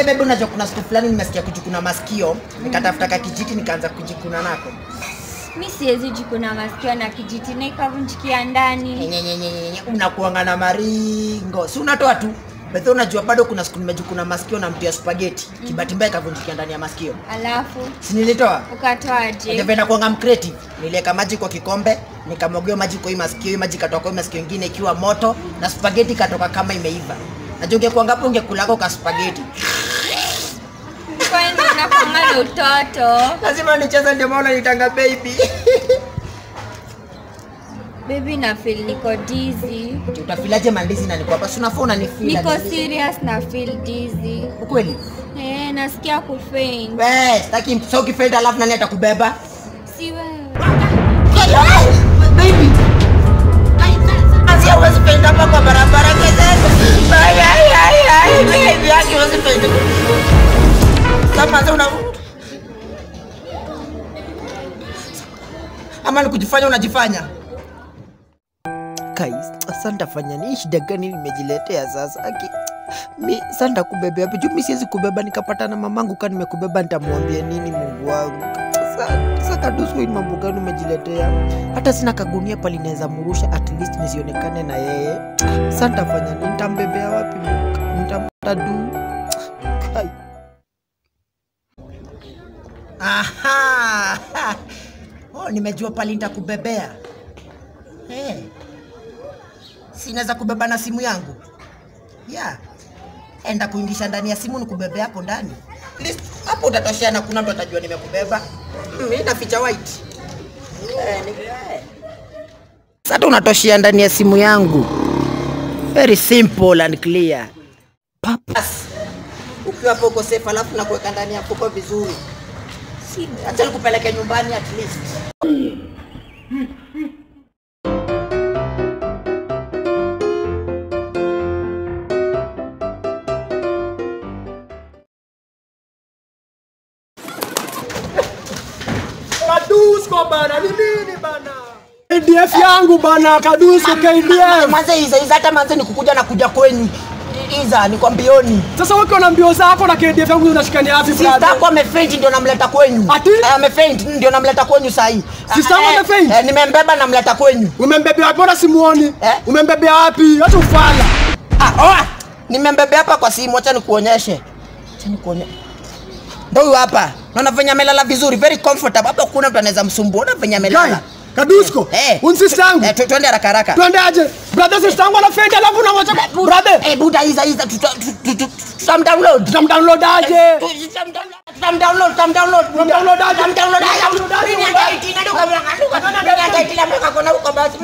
Bude baby, unajua kuna siku fulani nimesikia kujikuna masikio, nikatafuta ka kijiti nikaanza kujikuna nako. Mi siwezi jikuna masikio na kijiti na ikavunjikia ndani. Unakuanga na maringo. Si unatoa tu. Bethe unajua bado kuna siku nimejikuna masikio na mtu ya spaghetti. Kibati mbaya ikavunjikia ndani ya masikio. Alafu Si nilitoa? ukatoaje? Ningependa kuanga mcreative. Niliweka maji kwa kikombe, nikamwagia maji kwa hii masikio, hii maji katoka kwa hii masikio ingine ikiwa moto na spaghetti katoka kama imeiva. Najua ungekuanga hapo ungekulako ka spaghetti. Kwani unakwanga na utoto? Lazima nicheze ndio maana nitanga baby. Baby na feel niko dizzy. Utafilaje mandizi na niko hapa? Si unafaa unanifeel. Niko serious na feel dizzy. Ukweli? Eh, nasikia kufaint. Wewe, sitaki so ukifaint alafu nani atakubeba? Ama ni kujifanya unajifanya? Kai sasa nitafanya ni shida gani nimejiletea sasa? Aki mi sasa nitakubebea hapo. Juu mi siwezi kubeba nikapata na mamangu kama nimekubeba nitamwambia nini mungu wangu? Sasa- kadusu hii mambo gani umejiletea? Hata sina kagunia pali naweza murusha at least nisionekane na yeye. Sasa nitafanya nini? Nitambebea wapi nitampata du? Kai. Aha oh, nimejua pali nitakubebea hey. sinaweza kubeba na simu yangu yeah. enda kuingisha ndani ya simu nikubebe hapo ndani hapo utatosheana kuna mtu atajua nimekubeba mi naficha white eh, ni- eh. sasa unatoshia ndani ya simu yangu very simple and clear Papas. ukiwa hapo uko safe alafu nakuweka ndani ya fuko vizuri acha nikupeleke nyumbani at least Kadusko bana, ni nini bana? KDF yangu bana, Kadusko KDF. manze iza iza hata manze nikukuja na kuja kwenyu iza nikwambioni Sasa wewe na mbio zako na KDF yangu unashikania wapi brother? yako amefaint ndio namleta kwenyu. Ati? Eh, amefaint ndio namleta kwenyu sahi. Sister yako amefaint? Eh, nimembeba namleta kwenyu. Umembebea wapi? Mbona simuoni? Eh? Umembebea wapi? Acha ufala. Ah, oa. Nimembebea hapa kwa simu, acha nikuonyeshe. Acha nikuonyeshe. Ndio hapa. Naona venye amelala vizuri, very comfortable. Hapa kuna mtu anaweza msumbua. Naona venye Guy, amelala. Kadusko. Hey. Un sister yangu. tuende tu- twende haraka haraka. Tuende aje? Brother sister yangu ana alafu na mwacha brother. Eh, buda iza iza tutam tu- tu- tu- tutamdownload. Tutamdownload aje? Tutamdownload, tutamdownload. Tutamdownload aje? Tutam download aje? Mimi download. huko basi.